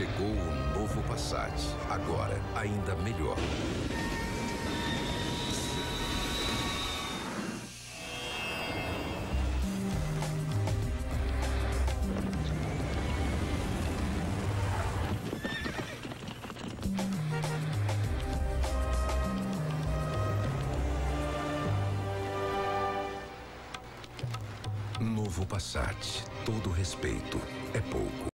Chegou o Novo Passat. Agora, ainda melhor. Novo Passat. Todo respeito é pouco.